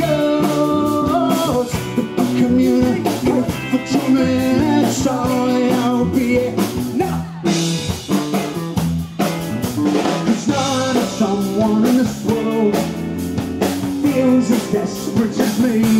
yours. For I'll be not someone in this world Feels as desperate as me.